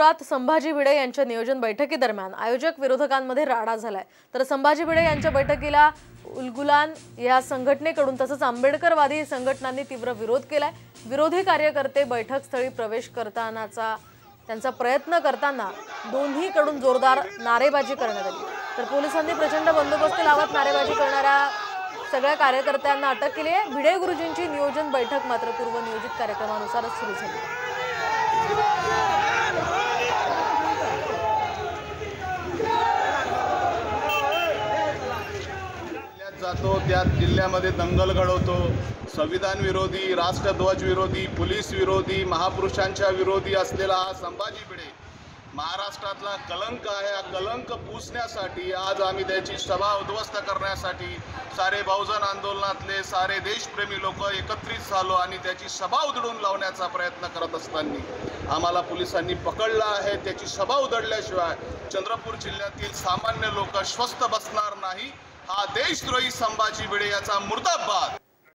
नागपुरात संभाजी भिडे यांच्या नियोजन बैठकीदरम्यान आयोजक विरोधकांमध्ये राडा झालाय. तर संभाजी भिडे यांच्या बैठकीला उलगुलान या संघटनेकडून तसंच आंबेडकरवादी संघटनांनी तीव्र विरोध केलाय. विरोधी कार्यकर्ते बैठकस्थळी प्रवेश करतानाचा त्यांचा प्रयत्न करताना दोन्हीकडून जोरदार नारेबाजी करण्यात आली. तर पोलिसांनी प्रचंड बंदोबस्त लावत नारेबाजी करणाऱ्या सगळ्या कार्यकर्त्यांना अटक केली आहे भिडे गुरुजींची नियोजन बैठक मात्र पूर्वनियोजित कार्यक्रमानुसारच सुरू झाली. जातो त्या जिल्ह्यामध्ये दंगल घडवतो. संविधान विरोधी राष्ट्रध्वज विरोधी पोलीस विरोधी महापुरुषांच्या विरोधी असलेला हा संभाजी भिडे. महाराष्ट्रातला कलंक आहे. हा कलंक पुसण्यासाठी आज आम्ही त्याची सभा उद्ध्वस्त करण्यासाठी सारे बहुजन आंदोलनातले सारे देशप्रेमी लोक एकत्रित झालो आणि त्याची सभा उधळून लावण्याचा प्रयत्न करत असताना आम्हाला पोलिसांनी पकडलं आहे. त्याची सभा उधळल्याशिवाय चंद्रपूर जिल्ह्यातील सामान्य लोक स्वस्थ बसणार नाही. हा देशद्रोही संभाजी भिडे याचा मुर्दाबाद.